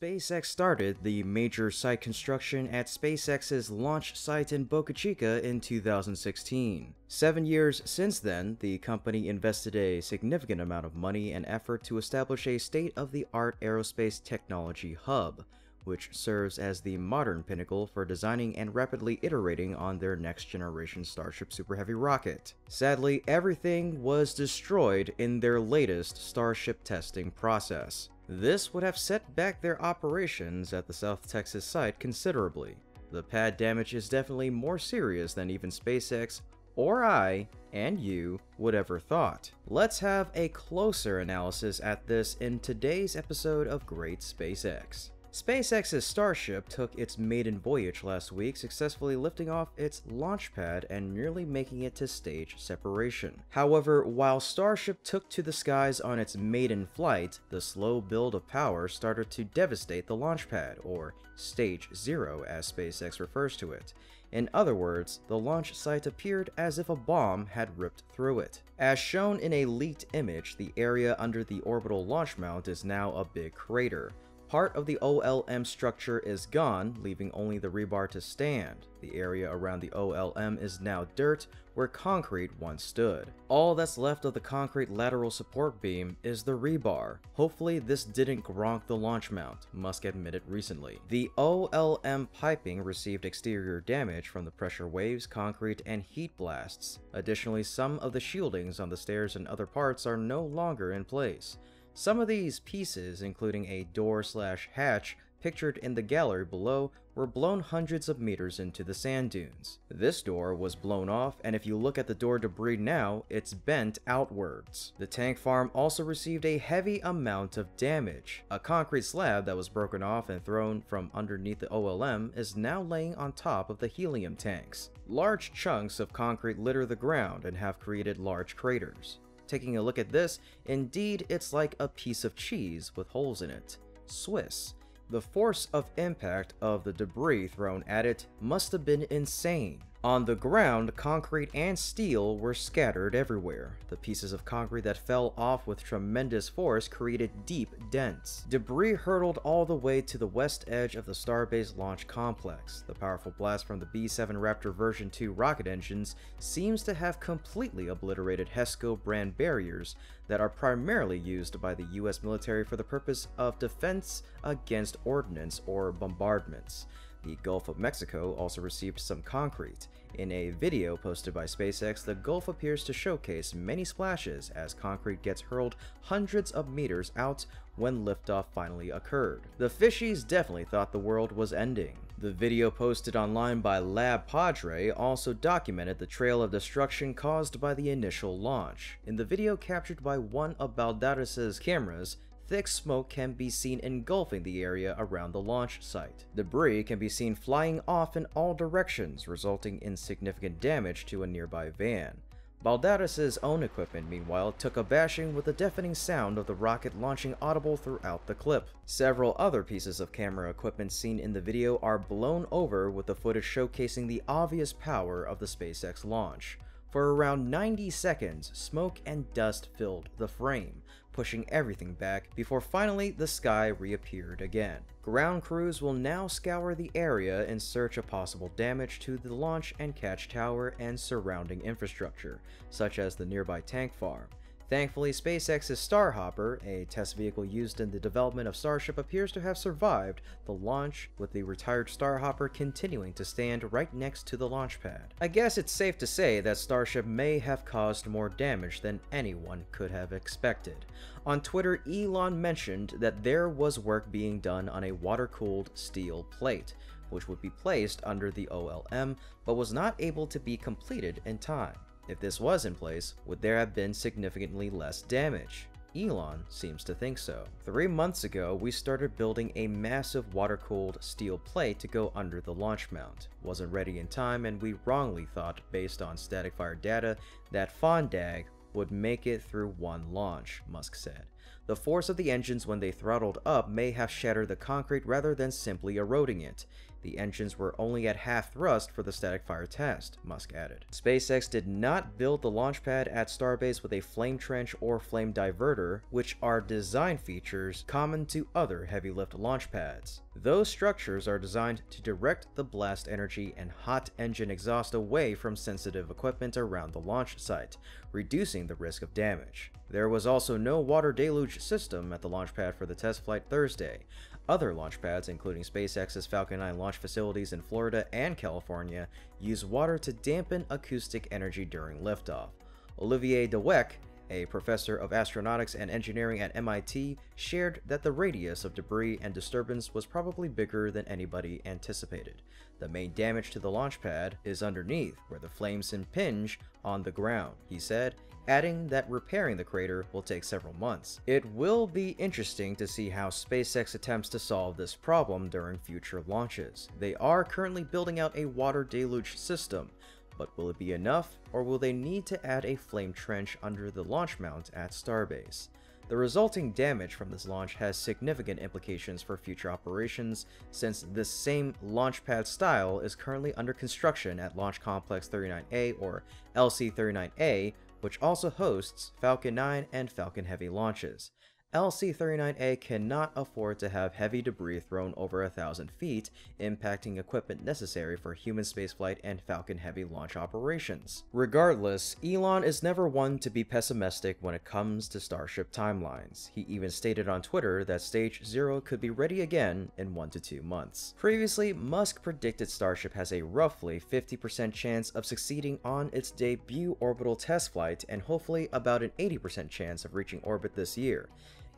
SpaceX started the major site construction at SpaceX's launch site in Boca Chica in 2016. Seven years since then, the company invested a significant amount of money and effort to establish a state-of-the-art aerospace technology hub, which serves as the modern pinnacle for designing and rapidly iterating on their next generation Starship Super Heavy rocket. Sadly, everything was destroyed in their latest Starship testing process. This would have set back their operations at the South Texas site considerably. The pad damage is definitely more serious than even SpaceX or I and you would ever thought. Let's have a closer analysis at this in today's episode of Great SpaceX. SpaceX's Starship took its maiden voyage last week, successfully lifting off its launch pad and nearly making it to stage separation. However, while Starship took to the skies on its maiden flight, the slow build of power started to devastate the launch pad, or Stage Zero as SpaceX refers to it. In other words, the launch site appeared as if a bomb had ripped through it. As shown in a leaked image, the area under the orbital launch mount is now a big crater. Part of the OLM structure is gone, leaving only the rebar to stand. The area around the OLM is now dirt, where concrete once stood. All that's left of the concrete lateral support beam is the rebar. Hopefully this didn't gronk the launch mount, Musk admitted recently. The OLM piping received exterior damage from the pressure waves, concrete, and heat blasts. Additionally, some of the shieldings on the stairs and other parts are no longer in place. Some of these pieces, including a door slash hatch pictured in the gallery below, were blown hundreds of meters into the sand dunes. This door was blown off, and if you look at the door debris now, it's bent outwards. The tank farm also received a heavy amount of damage. A concrete slab that was broken off and thrown from underneath the OLM is now laying on top of the helium tanks. Large chunks of concrete litter the ground and have created large craters. Taking a look at this, indeed it's like a piece of cheese with holes in it. Swiss. The force of impact of the debris thrown at it must have been insane. On the ground, concrete and steel were scattered everywhere. The pieces of concrete that fell off with tremendous force created deep dents. Debris hurtled all the way to the west edge of the Starbase launch complex. The powerful blast from the B-7 Raptor version 2 rocket engines seems to have completely obliterated HESCO brand barriers that are primarily used by the US military for the purpose of defense against ordnance or bombardments. The Gulf of Mexico also received some concrete. In a video posted by SpaceX, the Gulf appears to showcase many splashes as concrete gets hurled hundreds of meters out when liftoff finally occurred. The fishies definitely thought the world was ending. The video posted online by Lab Padre also documented the trail of destruction caused by the initial launch. In the video captured by one of Balderas' cameras, thick smoke can be seen engulfing the area around the launch site. Debris can be seen flying off in all directions, resulting in significant damage to a nearby van. Balderas' own equipment, meanwhile, took a bashing with the deafening sound of the rocket launching audible throughout the clip. Several other pieces of camera equipment seen in the video are blown over with the footage showcasing the obvious power of the SpaceX launch. For around 90 seconds, smoke and dust filled the frame, pushing everything back before finally the sky reappeared again. Ground crews will now scour the area in search of possible damage to the launch and catch tower and surrounding infrastructure, such as the nearby tank farm. Thankfully, SpaceX's Starhopper, a test vehicle used in the development of Starship, appears to have survived the launch, with the retired Starhopper continuing to stand right next to the launch pad. I guess it's safe to say that Starship may have caused more damage than anyone could have expected. On Twitter, Elon mentioned that there was work being done on a water-cooled steel plate, which would be placed under the OLM, but was not able to be completed in time. If this was in place, would there have been significantly less damage? Elon seems to think so. Three months ago, we started building a massive water-cooled steel plate to go under the launch mount. Wasn't ready in time and we wrongly thought, based on static fire data, that FONDAG would make it through one launch, Musk said. The force of the engines when they throttled up may have shattered the concrete rather than simply eroding it. The engines were only at half thrust for the static fire test, Musk added. SpaceX did not build the launch pad at Starbase with a flame trench or flame diverter, which are design features common to other heavy lift launch pads. Those structures are designed to direct the blast energy and hot engine exhaust away from sensitive equipment around the launch site, reducing the risk of damage. There was also no water deluge system at the launch pad for the test flight Thursday, other launch pads, including SpaceX's Falcon 9 launch facilities in Florida and California, use water to dampen acoustic energy during liftoff. Olivier de Weck, a professor of astronautics and engineering at MIT, shared that the radius of debris and disturbance was probably bigger than anybody anticipated. The main damage to the launch pad is underneath, where the flames impinge on the ground, he said, adding that repairing the crater will take several months. It will be interesting to see how SpaceX attempts to solve this problem during future launches. They are currently building out a water deluge system, but will it be enough, or will they need to add a flame trench under the launch mount at Starbase? The resulting damage from this launch has significant implications for future operations, since this same launch pad style is currently under construction at Launch Complex 39A or LC-39A, which also hosts Falcon 9 and Falcon Heavy launches. LC-39A cannot afford to have heavy debris thrown over a thousand feet, impacting equipment necessary for human spaceflight and Falcon Heavy launch operations. Regardless, Elon is never one to be pessimistic when it comes to Starship timelines. He even stated on Twitter that Stage 0 could be ready again in 1 to 2 months. Previously, Musk predicted Starship has a roughly 50% chance of succeeding on its debut orbital test flight and hopefully about an 80% chance of reaching orbit this year.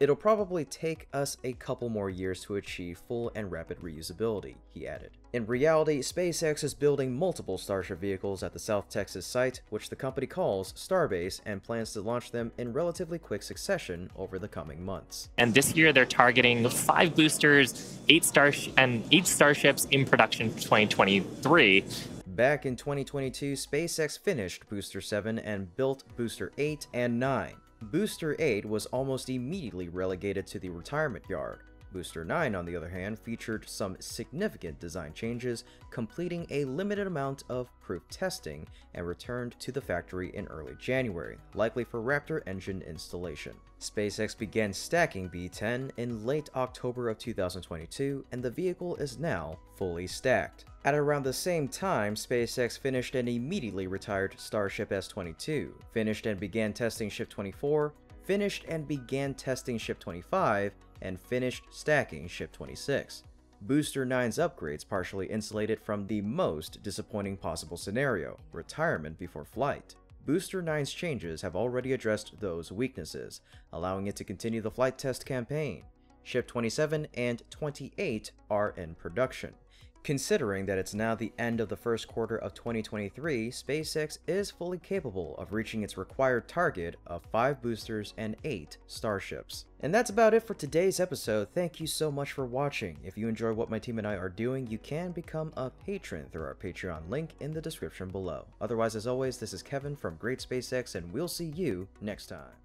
It'll probably take us a couple more years to achieve full and rapid reusability, he added. In reality, SpaceX is building multiple Starship vehicles at the South Texas site, which the company calls Starbase, and plans to launch them in relatively quick succession over the coming months. And this year they're targeting five boosters, eight star and eight starships in production for 2023. Back in 2022, SpaceX finished Booster 7 and built Booster 8 and 9. Booster 8 was almost immediately relegated to the retirement yard. Booster 9, on the other hand, featured some significant design changes, completing a limited amount of proof testing and returned to the factory in early January, likely for Raptor engine installation. SpaceX began stacking B-10 in late October of 2022, and the vehicle is now fully stacked. At around the same time, SpaceX finished and immediately retired Starship S-22, finished and began testing Ship 24, finished and began testing Ship 25, and finished stacking Ship 26. Booster 9's upgrades partially insulated from the most disappointing possible scenario, retirement before flight. Booster 9's changes have already addressed those weaknesses, allowing it to continue the flight test campaign. Ship 27 and 28 are in production. Considering that it's now the end of the first quarter of 2023, SpaceX is fully capable of reaching its required target of 5 boosters and 8 starships. And that's about it for today's episode. Thank you so much for watching. If you enjoy what my team and I are doing, you can become a patron through our Patreon link in the description below. Otherwise, as always, this is Kevin from Great SpaceX, and we'll see you next time.